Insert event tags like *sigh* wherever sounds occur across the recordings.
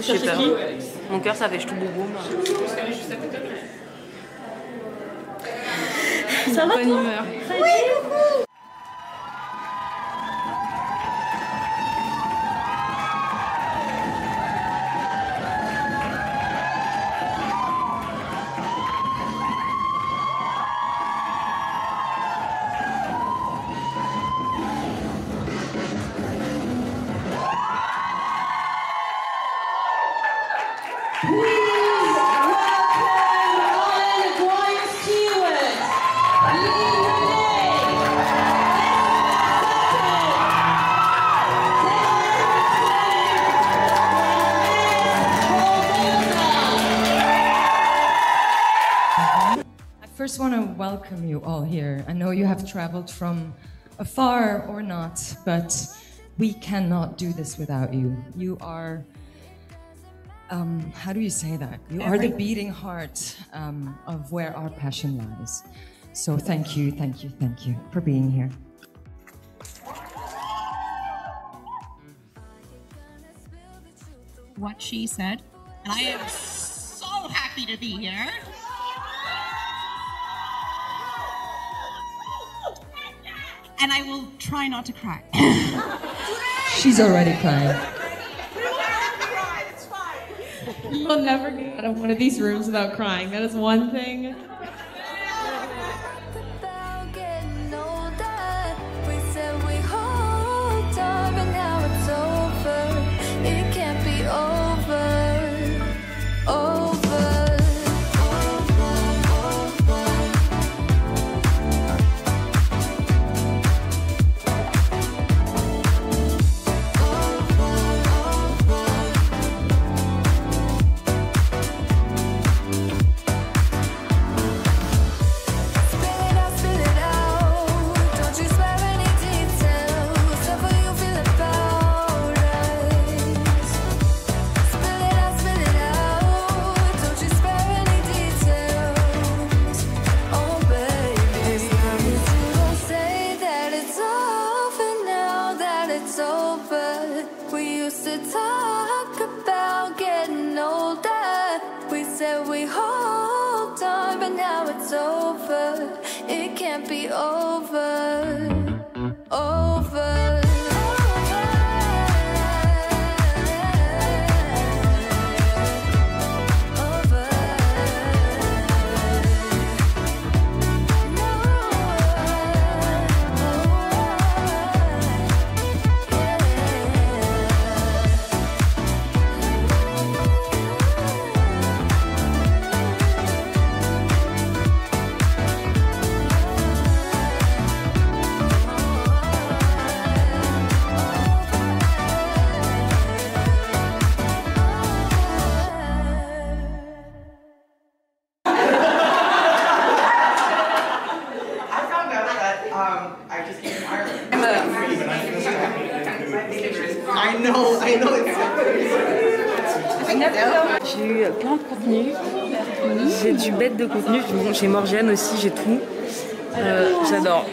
Je sais pas. Mon cœur, ça fait ch'tou boum Ça va Bonne humeur. first welcome you all here. I know you have traveled from afar or not, but we cannot do this without you. You are, um, how do you say that? You are the beating heart um, of where our passion lies. So thank you, thank you, thank you for being here. What she said, and I am so happy to be here. And I will try not to cry. *coughs* She's already crying. You'll never get out of one of these rooms without crying. That is one thing eu plein de contenu. J'ai du bête de contenu. j'ai Morgane aussi, j'ai tout. Euh, j'adore.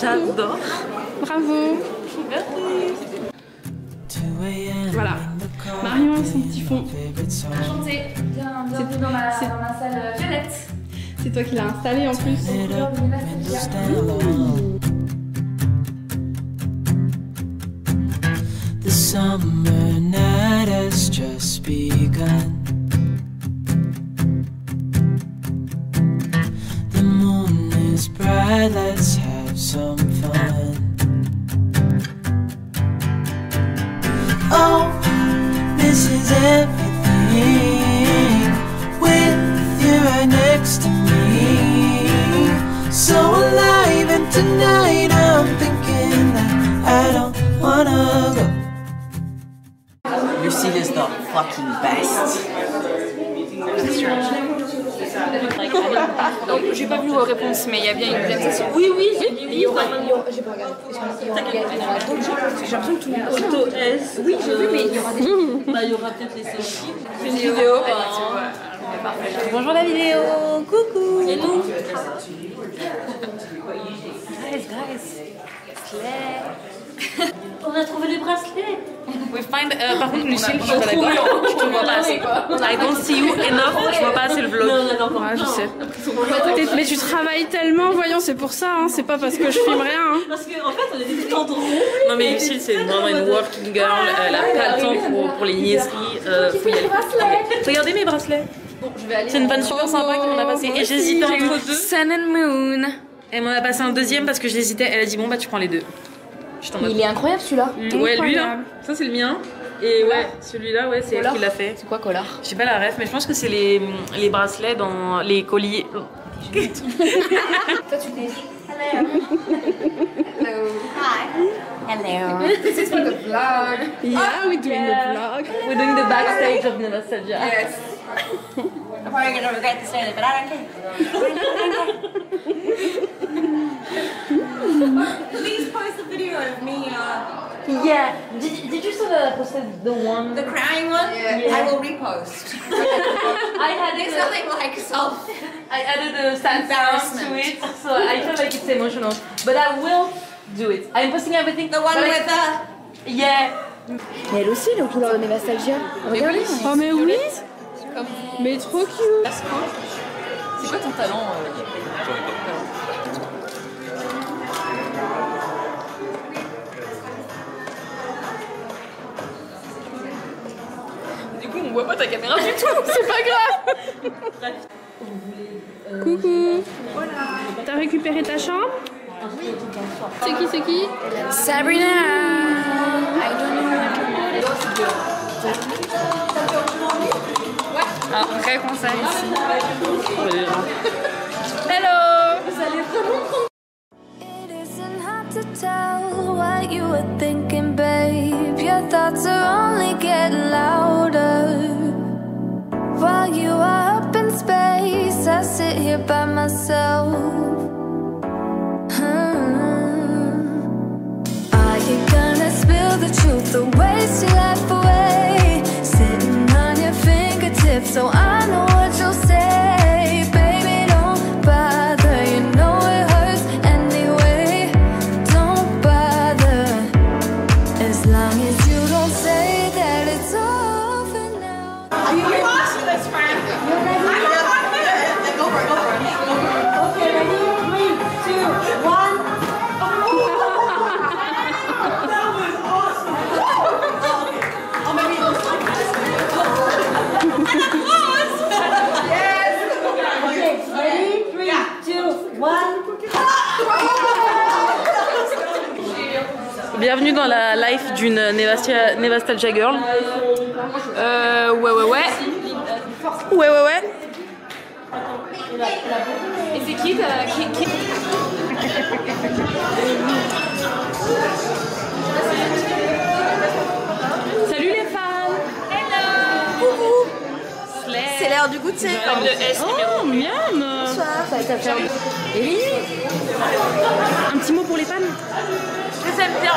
J'adore. Bravo. Voilà. Marion et son petit fond. Enchantée. Bienvenue dans ma, dans ma salle violette. C'est toi qui l'as installé en plus. The summer night has just begun. Fucking best. Donc, j'ai pas vu vos réponses, mais il y a bien une deuxième session. Oui, oui, j'ai dit oui. J'ai pas regardé. J'ai l'impression que tout le monde. Auto S. Oui, j'ai vu, mais il y aura des. Bah, il y aura peut-être les selfies. Une vidéo. Bonjour la vidéo. Coucou. Et nous Guys, guys. On a trouvé les bracelets. We find, euh, par contre, Lucille, je suis pas d'accord. Je te vois pas assez. *laughs* I don't see you enough. Je vois pas assez le vlog. Ouais, je sais. Mais tu travailles tellement, voyons, c'est pour ça, hein. c'est pas parce que je filme *laughs* rien. hein. Parce qu'en fait, on était tout le temps drôles. Non mais Lucille c'est vraiment une working girl, elle a pas le temps pour, pour les niaiseries, euh, faut y aller. Regardez mes bracelets. C'est une vanne super sympa qu'on a passée et j'hésitais entre deux. Sun and Moon. Elle m'en a passé un deuxième parce que j'hésitais, elle a dit bon bah tu prends les deux. Mode. est incroyable celui-là. Mm, Ouais lui là, Incroyable. ça c'est le mien. Et ouais, celui-là ouais c'est elle qui l'a fait. C'est quoi Collard Je sais pas la ref mais je pense que c'est les, les bracelets dans les colliers. Yeah, we doing the vlog. We're doing the backstage of Nostalgia. I'm probably gonna regret say it, but I don't care. *laughs* Please post a video of me, uh, Yeah, did, did you see that I posted the one? the crying one? I will repost. *laughs* I had There's nothing like self. I added a sad sound to it, so I feel like it's emotional. But I will do it. I'm posting everything. The one I- with the. Yeah. Mais elle aussi, elle est aux couleurs de Nostalgia. Regardez. Oh, mais oui! Mais trop cute! C'est quoi ton talent Du on voit pas ta caméra du tout. *laughs* C'est pas grave! Coucou! T'as récupéré ta chambre? C'est qui, c'est qui? Sabrina! I don't know Ah, vrai conseil ici. Hello! It isn't hard to tell what you were thinking, babe. Your thoughts are only getting louder. While you up in space, I sit here by myself. Hmm. Are you gonna spill the truth or waste your life away? Sitting on your fingertips, so I know Bienvenue dans la life d'une Nevastalgia girl. Euh, ouais, ouais, ouais. Ouais, ouais, ouais. Et c'est qui, t'as- qui, qui... Salut les femmes C'est l'heure du goûter. Le S Oh, miam Ellie Un petit mot pour les femmes Je les aime bien.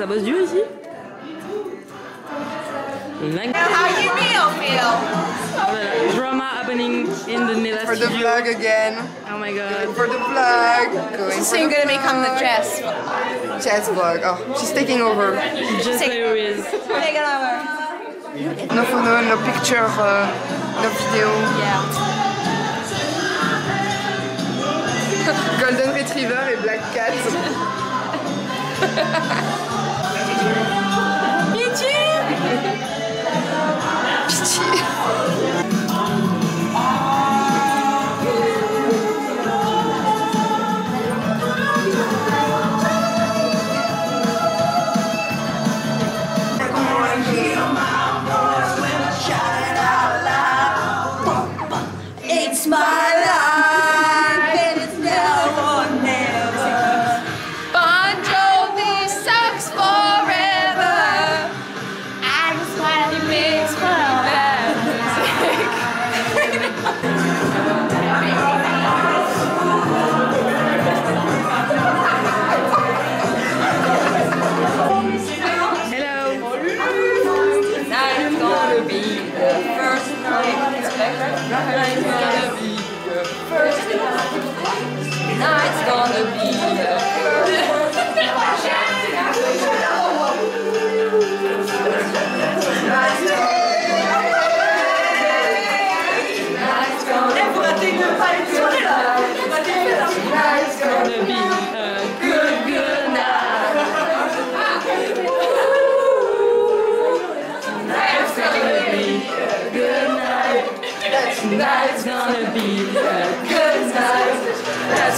ça bosse du aussi How you feel, feel? Drama happening in the Nila For the studio. vlog again. Oh my god. For the vlog. Going She's gonna become the chess vlog. Chess vlog. Oh, she's taking over. Just Take. Take it over. No photo, no picture, uh, no video. Yeah. Golden Retriever and Black Cat. *laughs* 眼睛，*laughs* 脾气。*laughs*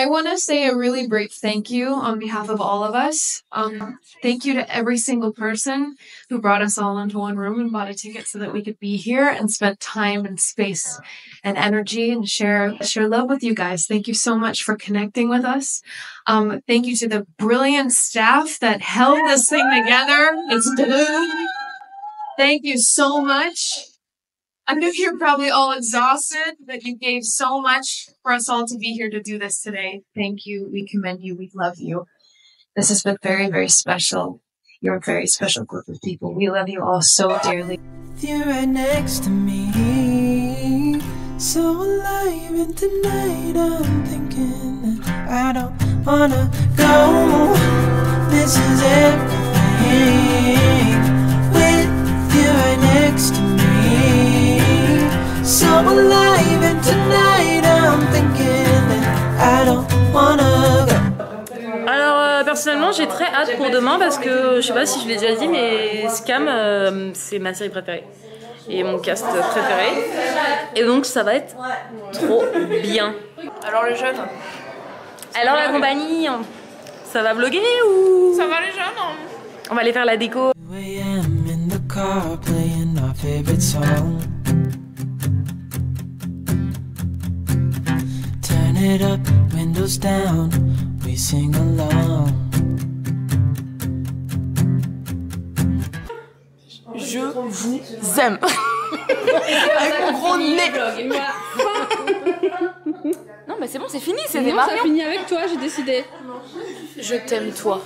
I want to say a really brief thank you on behalf of all of us. Um, thank you to every single person who brought us all into one room and bought a ticket so that we could be here and spent time and space and energy and share share love with you guys. Thank you so much for connecting with us. Um, thank you to the brilliant staff that held this thing together. It's thank you so much. I know you're probably all exhausted, but you gave so much for us all to be here to do this today. Thank you. We commend you. We love you. This has been very, very special. You're a very special group of people. We love you all so dearly. You're right next to me. So alive, and tonight I'm thinking that I don't wanna go. This is everything with you right next to me. So alive, and tonight I'm thinking that I don't wanna go. Alors euh, personnellement j'ai très hâte pour demain parce que je sais pas si je l'ai déjà dit mais Scam euh, c'est ma série préférée et mon cast préféré. Et donc ça va être trop bien. Alors les jeunes. Alors la compagnie, ça va vloguer ou? Ça va les jeunes hein. On va aller faire la déco it up, windows down, we sing along. Je vous aime. *laughs* Avec mon gros nez. Non mais c'est bon, c'est fini, c'est des Non, ça finit avec toi, j'ai décidé. Je t'aime toi